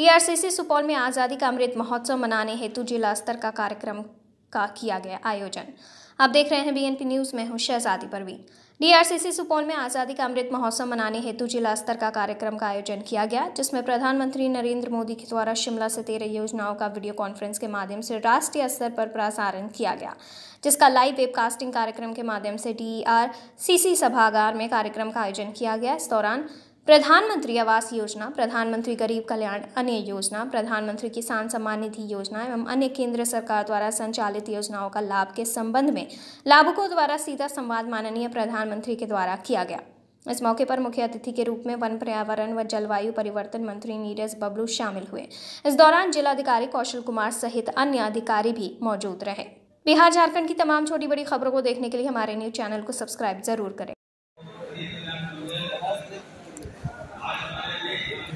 DRCC Supaul में आज़ादी का अमृत महोत्सव मनाने हेतु जिला स्तर का कार्यक्रम का किया गया आयोजन। आप देख रहे हैं बीएनपी न्यूज़ में हूँ शहजादी परवीन। डीआरसीसी सुपौल में आज़ादी का अमृत महोत्सव मनाने हेतु जिला स्तर का कार्यक्रम का आयोजन किया गया, जिसमें प्रधानमंत्री नरेंद्र मोदी के द्वारा शिमला से तेरह योजनाओं का वीडियो कॉन्फ्रेंस के माध्यम से राष्ट्रीय स्तर पर प्रसारण किया गया, जिसका लाइव वेबकास्टिंग कार्यक्रम के माध्यम से सीसी सभागार में कार्यक्रम का आयोजन किया गया। इस दौरान प्रधानमंत्री आवास योजना, प्रधानमंत्री गरीब कल्याण अन्य योजना, प्रधानमंत्री किसान सम्मान निधि योजना एवं अन्य केंद्र सरकार द्वारा संचालित योजनाओं का लाभ के संबंध में लाभुकों द्वारा सीधा संवाद माननीय प्रधानमंत्री के द्वारा किया गया। इस मौके पर मुख्य अतिथि के रूप में वन पर्यावरण व जलवायु परिवर्तन मंत्री नीरज बबलू शामिल हुए। इस दौरान जिलाधिकारी कौशल कुमार सहित अन्य अधिकारी भी मौजूद रहे। बिहार झारखंड की तमाम छोटी बड़ी खबरों को देखने के लिए हमारे न्यूज़ चैनल को सब्सक्राइब ज़रूर करें।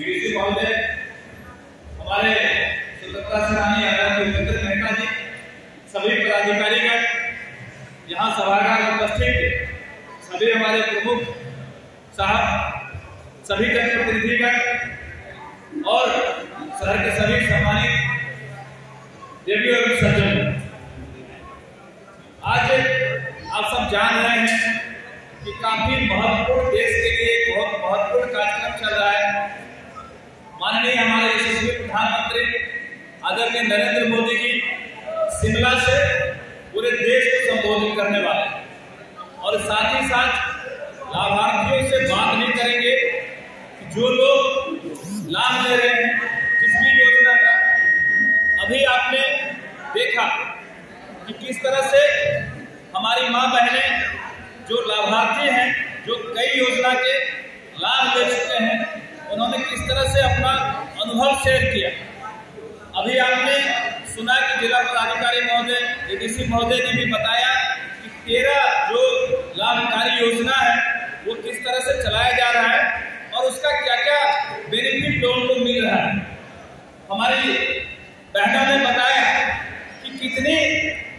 महोदय हमारे स्वतंत्रता सेनानी मेहता जी, सभी यहाँ सभागार उपस्थित सभी हमारे प्रमुख साहब, सभी और शहर के सभी सम्मानित देवी और सज्जन। आज आप सब जान रहे हैं कि काफ़ी महत्वपूर्ण देश के लिए बहुत महत्वपूर्ण कार्यक्रम चल रहा है माननीय हमारे यशस्वी प्रधानमंत्री, आदरणीय नरेंद्र मोदी जी, शिमला से पूरे देश को संबोधित करने वाले और साथ ही साथ लाभार्थियों से बात नहीं करेंगे जो लोग लाभ ले रहे हैं, जिस भी योजना का, अभी आपने देखा कि किस तरह से हमारी माँ बहनें जो लाभार्थी हैं, जो कई योजना के लाभ ले चुके हैं उन्होंने किस तरह से अपना अनुभव शेयर किया। अभी आपने सुना कि जिला पदाधिकारी महोदय एडीसी महोदय ने भी बताया कि तेरह जो लाभकारी योजना है, वो किस तरह से चलाया जा रहा है और उसका क्या क्या बेनिफिट लोगों को मिल रहा है। हमारी बहनों ने बताया कि कितनी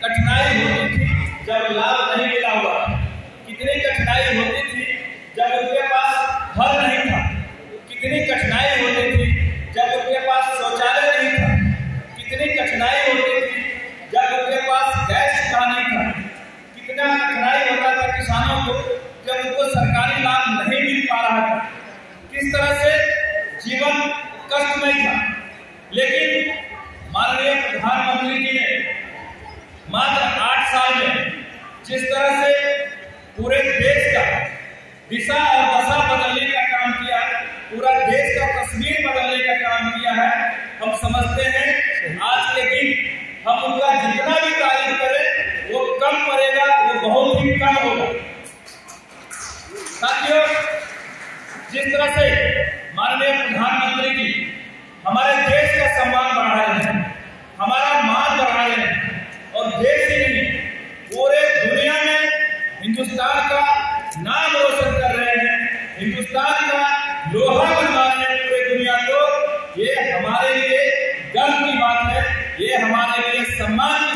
कठिनाई होती थी जब लाभ नहीं मिला हुआ कितनी कठिनाई होती थी जब उनके पास घर नहीं था कितनी कठिनाई होती थी जब उनके पास शौचालय नहीं था कितनी कठिनाई होती थी जब उनके पास गैस का नहीं था कितना कठिनाई होता था किसानों को जब उनको सरकारी लाभ नहीं मिल पा रहा था? किस तरह से जीवन कष्टमय था? लेकिन माननीय प्रधानमंत्री जी ने मात्र आठ साल में जिस तरह से पूरे देश का दिशा और दशा बदलने का काम किया पूरा देश का तस्वीर बदलने का काम किया है, हम समझते हैं, आज के दिन हम उनका जितना भी तारीफ़ करें, वो कम पड़ेगा। जिस तरह से माननीय प्रधानमंत्री जी हमारे देश का सम्मान बढ़ा रहे हैं, हमारा मान बढ़ा रहे हैं, और देश ही नहीं पूरे दुनिया में हिंदुस्तान का नाम रोशन कर रहे हैं, हिंदुस्तान का लोहा बनवा रहे हैं पूरे दुनिया को, ये हमारे लिए गर्व की बात है, ये हमारे लिए सम्मान